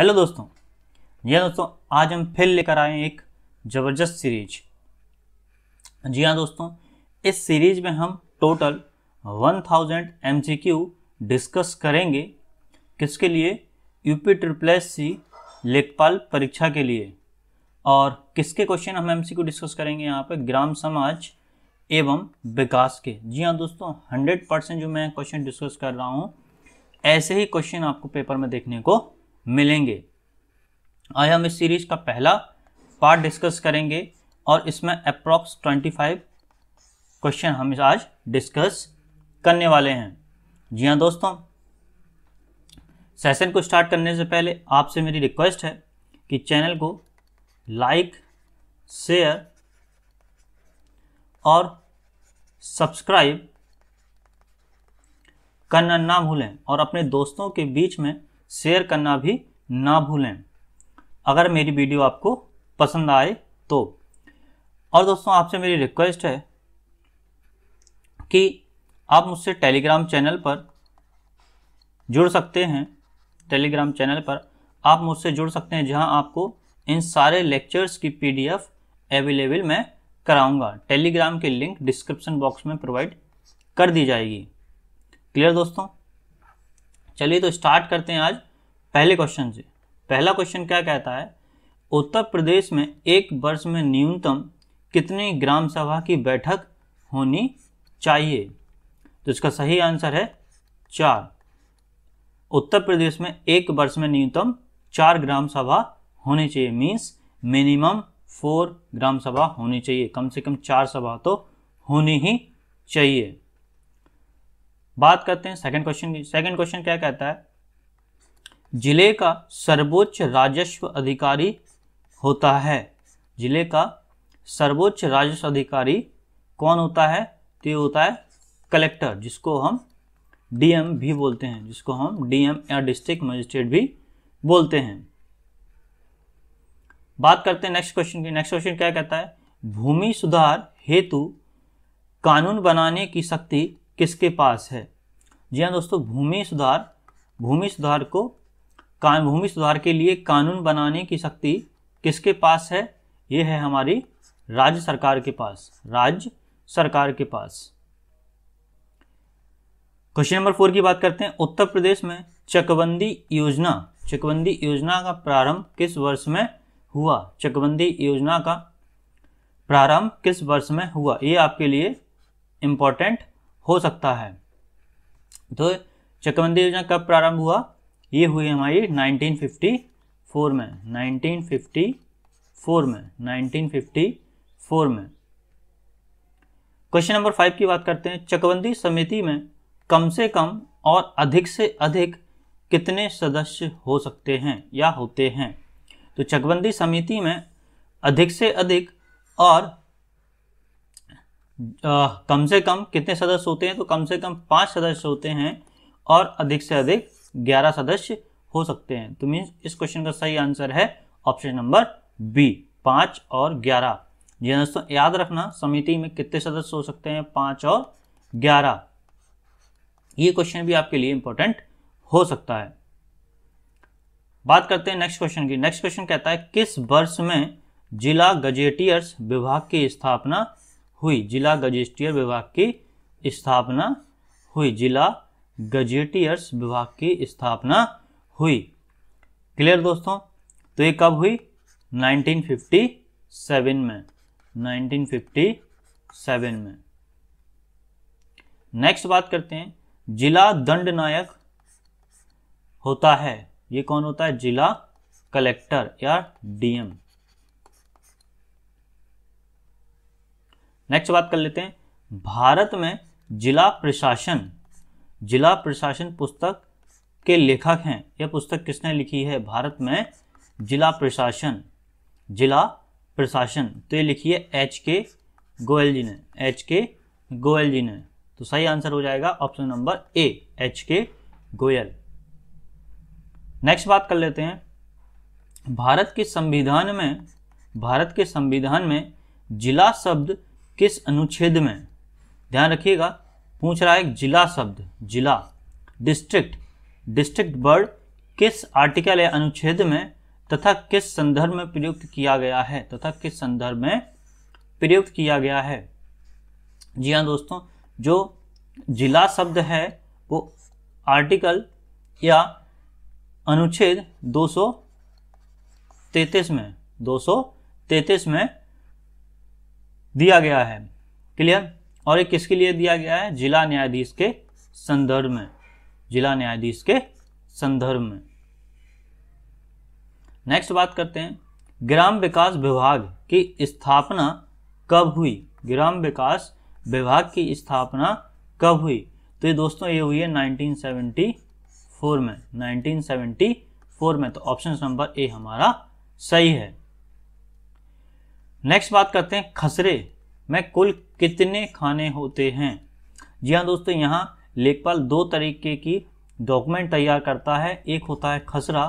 Hello दोस्तों, जी हाँ दोस्तों, आज हम फिर लेकर आए एक ज़बरदस्त सीरीज़। जी हाँ दोस्तों, इस सीरीज़ में हम टोटल 1000 एमसीक्यू डिस्कस करेंगे किसके लिए? यूपी ट्रिपल एस सी लेखपाल परीक्षा के लिए। और किसके क्वेश्चन हम एमसीक्यू डिस्कस करेंगे यहाँ पे? ग्राम समाज एवं विकास के। जी हाँ दोस्तों 100 परसेंट जो मैं क्वेश्चन डिस्कस कर रहा हूँ, ऐसे ही क्वेश्चन आपको पेपर में देखने को मिलेंगे। आज हम इस सीरीज़ का पहला पार्ट डिस्कस करेंगे और इसमें अप्रॉक्स 25 क्वेश्चन हम आज डिस्कस करने वाले हैं। जी हाँ दोस्तों सेशन को स्टार्ट करने से पहले आपसे मेरी रिक्वेस्ट है कि चैनल को लाइक शेयर और सब्सक्राइब करना ना भूलें और अपने दोस्तों के बीच में शेयर करना भी ना भूलें। अगर मेरी वीडियो आपको पसंद आए तो। और दोस्तों, आपसे मेरी रिक्वेस्ट है कि आप मुझसे टेलीग्राम चैनल पर जुड़ सकते हैं। टेलीग्राम चैनल पर आप मुझसे जुड़ सकते हैं, जहाँ आपको इन सारे लेक्चर्स की पीडीएफ अवेलेबल मैं कराऊँगा। टेलीग्राम की लिंक डिस्क्रिप्शन बॉक्स में प्रोवाइड कर दी जाएगी। क्लियर दोस्तों? चलिए तो स्टार्ट करते हैं आज पहले क्वेश्चन से। पहला क्वेश्चन क्या कहता है? उत्तर प्रदेश में एक वर्ष में न्यूनतम कितनी ग्राम सभा की बैठक होनी चाहिए? तो इसका सही आंसर है चार। उत्तर प्रदेश में एक वर्ष में न्यूनतम चार ग्राम सभा होनी चाहिए। मीन्स मिनिमम फोर ग्राम सभा होनी चाहिए। कम से कम चार सभा तो होनी ही चाहिए। बात करते हैं सेकंड क्वेश्चन की। सेकंड क्वेश्चन क्या कहता है? ज़िले का सर्वोच्च राजस्व अधिकारी होता है। ज़िले का सर्वोच्च राजस्व अधिकारी कौन होता है? तो होता है कलेक्टर जिसको हम डीएम भी बोलते हैं। जिसको हम डीएम या डिस्ट्रिक्ट मजिस्ट्रेट भी बोलते हैं। बात करते हैं नेक्स्ट क्वेश्चन की। नेक्स्ट क्वेश्चन क्या कहता है? भूमि सुधार हेतु कानून बनाने की शक्ति किसके पास है? जी हाँ दोस्तों, भूमि सुधार भूमि सुधार को कान, भूमि सुधार के लिए कानून बनाने की शक्ति किसके पास है? ये है हमारी राज्य सरकार के पास, राज्य सरकार के पास। क्वेश्चन नंबर फोर की बात करते हैं, उत्तर प्रदेश में चकबंदी योजना चकबंदी योजना का प्रारंभ किस वर्ष में हुआ? चकबंदी योजना का प्रारंभ किस वर्ष में हुआ? ये आपके लिए इंपॉर्टेंट हो सकता है। तो चकबंदी योजना कब प्रारंभ हुआ? ये हुई हमारी 1954 में। 1954 में। 1954 में। क्वेश्चन नंबर फाइव की बात करते हैं। चकबंदी समिति में कम से कम और अधिक से अधिक कितने सदस्य हो सकते हैं या होते हैं? तो चकबंदी समिति में अधिक से अधिक और कम से कम कितने सदस्य होते हैं? तो कम से कम पाँच सदस्य होते हैं और अधिक से अधिक ग्यारह सदस्य हो सकते हैं। तो मीन्स इस क्वेश्चन का सही आंसर है ऑप्शन नंबर बी पाँच और ग्यारह। जी हाँ दोस्तों, याद रखना, समिति में कितने सदस्य हो सकते हैं? पाँच और ग्यारह। ये क्वेश्चन भी आपके लिए इंपॉर्टेंट हो सकता है। बात करते हैं नेक्स्ट क्वेश्चन की। नेक्स्ट क्वेश्चन कहता है, किस वर्ष में जिला गजेटियर्स विभाग की स्थापना हुई। जिला गजेटियर विभाग की स्थापना हुई। जिला गजेटियर्स विभाग की स्थापना हुई। क्लियर दोस्तों? तो ये कब हुई? 1957 में। 1957 में। नेक्स्ट बात करते हैं। जिला दंड नायक होता है। ये कौन होता है? जिला कलेक्टर या डीएम। नेक्स्ट बात कर लेते हैं। भारत में जिला प्रशासन जिला प्रशासन पुस्तक के लेखक हैं। यह पुस्तक किसने लिखी है? भारत में जिला प्रशासन जिला प्रशासन। तो ये लिखी है एच के गोयल जी ने। एच के गोयल जी ने। तो सही आंसर हो जाएगा ऑप्शन नंबर ए एच के गोयल नेक्स्ट बात कर लेते हैं। भारत के संविधान में, भारत के संविधान में जिला शब्द किस अनुच्छेद में? ध्यान रखिएगा, पूछ रहा है जिला शब्द, जिला। डिस्ट्रिक्ट डिस्ट्रिक्ट वर्ड किस आर्टिकल या अनुच्छेद में तथा किस संदर्भ में प्रयुक्त किया गया है? तथा किस संदर्भ में प्रयुक्त किया गया है? जी हाँ दोस्तों, जो जिला शब्द है, वो आर्टिकल या अनुच्छेद 233 में 233 में दिया गया है। क्लियर और ये किसके लिए दिया गया है? जिला न्यायाधीश के संदर्भ में। जिला न्यायाधीश के संदर्भ में। नेक्स्ट बात करते हैं। ग्राम विकास विभाग की स्थापना कब हुई? ग्राम विकास विभाग की स्थापना कब हुई? तो ये दोस्तों ये हुई है 1974 में। 1974 में। तो ऑप्शन नंबर ए हमारा सही है। नेक्स्ट बात करते हैं खसरे। में कुल कितने खाने होते हैं? जी हाँ दोस्तों, यहाँ लेखपाल दो तरीके की डॉक्यूमेंट तैयार करता है। एक होता है खसरा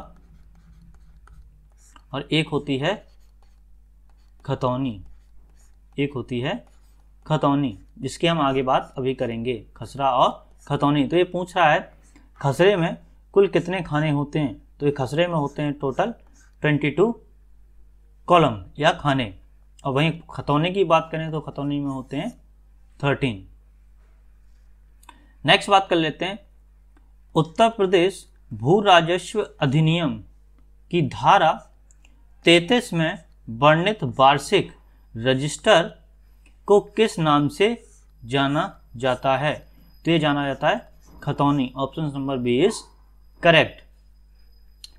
और एक होती है खतौनी। एक होती है खतौनी, जिसकी हम आगे बात अभी करेंगे, खसरा और खतौनी। तो ये पूछ रहा है, खसरे में कुल कितने खाने होते हैं? तो ये खसरे में होते हैं टोटल ट्वेंटी टू कॉलम या खाने। और वहीं खतौनी की बात करें तो खतौनी में होते हैं थर्टीन नेक्स्ट बात कर लेते हैं। उत्तर प्रदेश भू राजस्व अधिनियम की धारा तैतीस में वर्णित वार्षिक रजिस्टर को किस नाम से जाना जाता है? तो ये जाना जाता है खतौनी। Option number B is correct.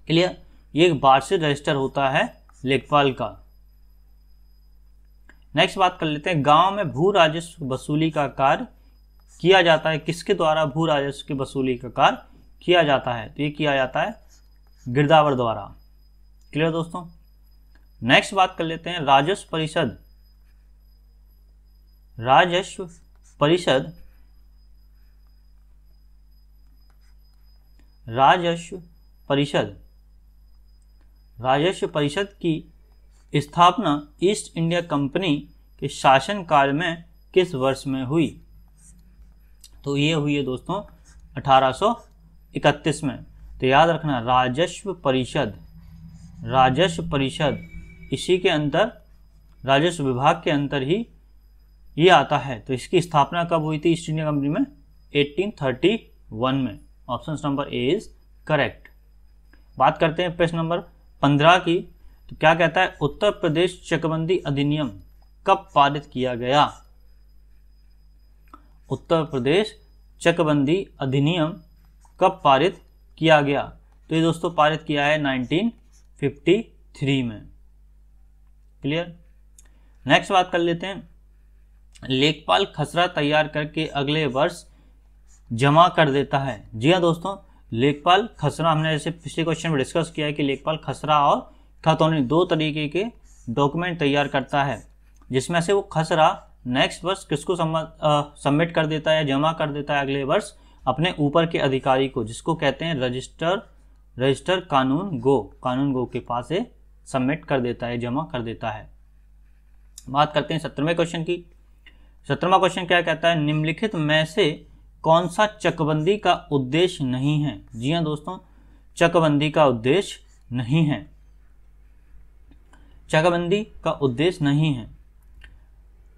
Clear? ये वार्षिक रजिस्टर होता है लेखपाल का। नेक्स्ट बात कर लेते हैं, गाँव में भू राजस्व वसूली का कार्य किया जाता है। किसके द्वारा भू राजस्व की वसूली का कार्य किया जाता है? तो ये किया जाता है गिरदावर द्वारा। क्लियर दोस्तों? नेक्स्ट बात कर लेते हैं, राजस्व परिषद। राजस्व परिषद राजस्व परिषद। राजस्व परिषद की स्थापना ईस्ट इंडिया कंपनी के शासन काल में किस वर्ष में हुई? तो ये हुई है दोस्तों 1831 में। तो याद रखना, राजस्व परिषद राजस्व परिषद इसी के अंदर, राजस्व विभाग के अंदर ही ये आता है। तो इसकी स्थापना कब हुई थी ईस्ट इंडिया कंपनी में? 1831 में। Option number A is correct. बात करते हैं प्रश्न नंबर 15 की। तो क्या कहता है? उत्तर प्रदेश चकबंदी अधिनियम कब पारित किया गया? उत्तर प्रदेश चकबंदी अधिनियम कब पारित किया गया? तो ये दोस्तों पारित किया है 1953 में। क्लियर? नेक्स्ट बात कर लेते हैं। लेखपाल खसरा तैयार करके अगले वर्ष जमा कर देता है। जी हाँ दोस्तों, लेखपाल खसरा, हमने जैसे पिछले क्वेश्चन में डिस्कस किया है कि लेखपाल खसरा और खतौनी दो तरीके के डॉक्यूमेंट तैयार करता है, जिसमें से वो खसरा नेक्स्ट वर्ष किसको सबमिट कर देता है जमा कर देता है अगले वर्ष अपने ऊपर के अधिकारी को, जिसको कहते हैं रजिस्टर रजिस्टर कानून गो कानून गो के पास से सबमिट कर देता है, जमा कर देता है। बात करते हैं सत्रहवें क्वेश्चन की। सत्रहवा क्वेश्चन क्या कहता है? निम्नलिखित में से कौन सा चकबंदी का उद्देश्य नहीं है? जी हाँ दोस्तों, चकबंदी का उद्देश्य नहीं है। चकबंदी का उद्देश्य नहीं है।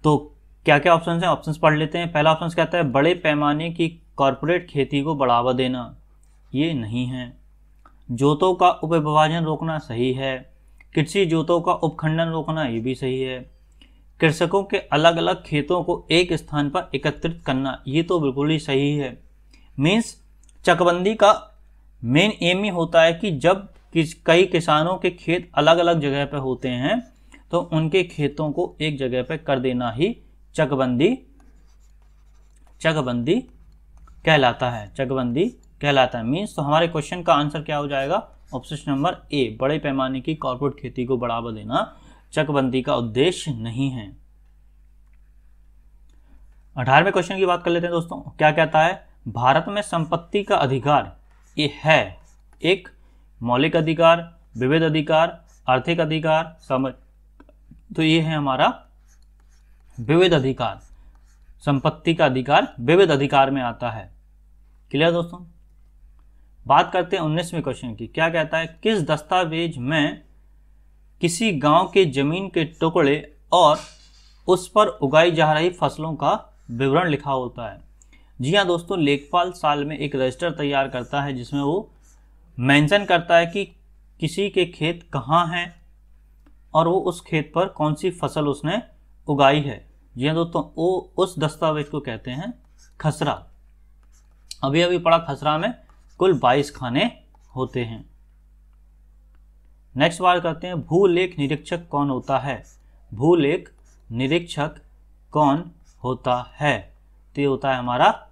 तो क्या क्या ऑप्शन है? ऑप्शंस पढ़ लेते हैं। पहला ऑप्शन कहता है, बड़े पैमाने की कॉरपोरेट खेती को बढ़ावा देना। ये नहीं है। जोतों का उपविभाजन रोकना सही है। कृषि जोतों का उपखंडन रोकना ये भी सही है। कृषकों के अलग अलग खेतों को एक स्थान पर एकत्रित करना, ये तो बिल्कुल ही सही है। मीन्स चकबंदी का मेन एम ही होता है कि जब किस कई किसानों के खेत अलग अलग जगह पर होते हैं तो उनके खेतों को एक जगह पर कर देना ही चकबंदी चकबंदी कहलाता है, चकबंदी कहलाता है। मीन्स तो हमारे क्वेश्चन का आंसर क्या हो जाएगा? ऑप्शन नंबर ए बड़े पैमाने की कॉर्पोरेट खेती को बढ़ावा देना चकबंदी का उद्देश्य नहीं है। अठारहवें क्वेश्चन की बात कर लेते हैं दोस्तों, क्या कहता है? भारत में संपत्ति का अधिकार, ये है एक मौलिक अधिकार विविध अधिकार, आर्थिक अधिकार समझ तो ये है हमारा विविध अधिकार। संपत्ति का अधिकार विविध अधिकार में आता है। क्लियर दोस्तों? बात करते हैं उन्नीसवें क्वेश्चन की। क्या कहता है, किस दस्तावेज़ में किसी गाँव के ज़मीन के टुकड़े और उस पर उगाई जा रही फ़सलों का विवरण लिखा होता है? जी हाँ दोस्तों, लेखपाल साल में एक रजिस्टर तैयार करता है, जिसमें वो मेंशन करता है कि किसी के खेत कहाँ हैं और वो उस खेत पर कौन सी फ़सल उसने उगाई है। जी हाँ दोस्तों, वो उस दस्तावेज़ को कहते हैं खसरा। अभी अभी पड़ा खसरा में कुल 22 खाने होते हैं। नेक्स्ट बात करते हैं, भूलेख निरीक्षक कौन होता है? भूलेख निरीक्षक कौन होता है? तो ये होता है हमारा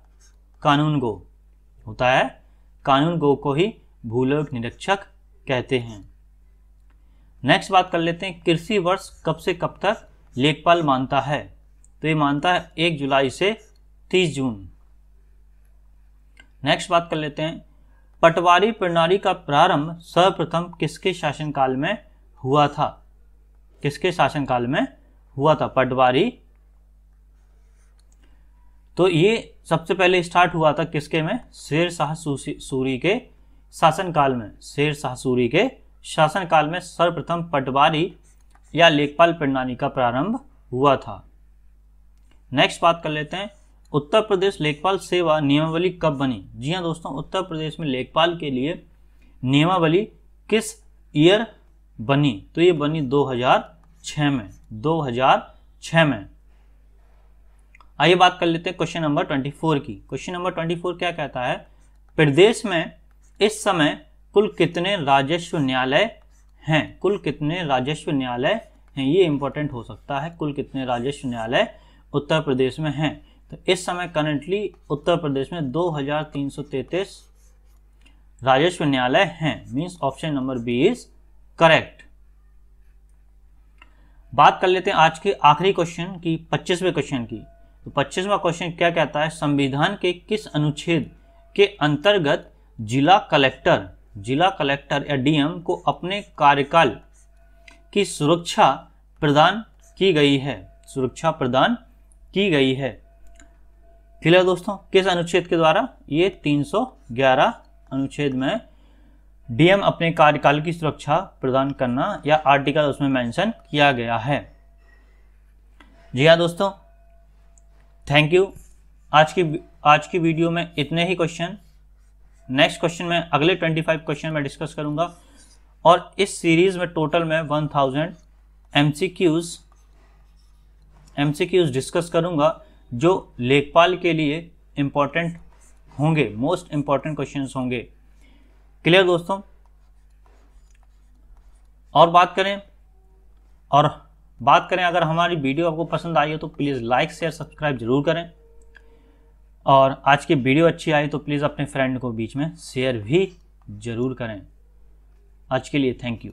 कानून गो। होता है कानून गो को ही भूलेख निरीक्षक कहते हैं। नेक्स्ट बात कर लेते हैं, कृषि वर्ष कब से कब तक लेखपाल मानता है? तो ये मानता है एक जुलाई से तीस जून। नेक्स्ट बात कर लेते हैं, पटवारी प्रणाली का प्रारंभ सर्वप्रथम किसके शासनकाल में हुआ था? किसके शासनकाल में हुआ था? पटवारी। तो ये सबसे पहले स्टार्ट हुआ था किसके में? शेर शाह सूरी के शासनकाल में, शेर शाह सूरी के शासनकाल में सर्वप्रथम पटवारी या लेखपाल प्रणाली का प्रारंभ हुआ था। नेक्स्ट बात कर लेते हैं, उत्तर प्रदेश लेखपाल सेवा नियमावली कब बनी? जी हाँ दोस्तों, उत्तर प्रदेश में लेखपाल के लिए नियमावली किस ईयर बनी? तो ये बनी 2006 में 2006 में। आइए बात कर लेते हैं क्वेश्चन नंबर 24 की। क्वेश्चन नंबर 24 क्या कहता है? प्रदेश में इस समय कुल कितने राजस्व न्यायालय हैं? कुल कितने राजस्व न्यायालय हैं? ये इंपॉर्टेंट हो सकता है, कुल कितने राजस्व न्यायालय उत्तर प्रदेश में हैं। तो इस समय करंटली उत्तर प्रदेश में 2333 राजस्व न्यायालय हैं। Means option number B is correct बात कर लेते हैं आज के आखिरी क्वेश्चन की 25वें क्वेश्चन की। तो 25वां क्वेश्चन क्या कहता है? संविधान के किस अनुच्छेद के अंतर्गत जिला कलेक्टर जिला कलेक्टर या डीएम को अपने कार्यकाल की सुरक्षा प्रदान की गई है। सुरक्षा प्रदान की गई है। क्लियर दोस्तों, किस अनुच्छेद के द्वारा? ये 311 अनुच्छेद में डीएम अपने कार्यकाल की सुरक्षा प्रदान करना या आर्टिकल उसमें मेंशन किया गया है। जी हाँ दोस्तों, थैंक यू। आज की आज की वीडियो में इतने ही क्वेश्चन। नेक्स्ट क्वेश्चन में, अगले 25 क्वेश्चन में डिस्कस करूँगा। और इस सीरीज़ में टोटल में 1000 एमसीक्यूज एमसीक्यूज डिस्कस करूँगा, जो लेखपाल के लिए इंपॉर्टेंट होंगे मोस्ट इंपॉर्टेंट क्वेश्चंस होंगे। क्लियर दोस्तों? और बात करें, और बात करें, अगर हमारी वीडियो आपको पसंद आई हो तो प्लीज़ लाइक शेयर सब्सक्राइब ज़रूर करें। और आज की वीडियो अच्छी आई तो प्लीज़ अपने फ्रेंड को बीच में शेयर भी ज़रूर करें। आज के लिए थैंक यू